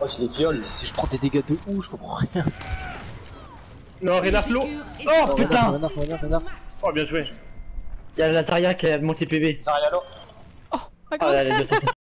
Oh, je les viole. Si je prends des dégâts de où, je comprends rien. Non, Rena Flo Oh, oh putain Oh, bien joué. Y'a la Zarya qui a monté PV. Zarialo. Oh ah, là,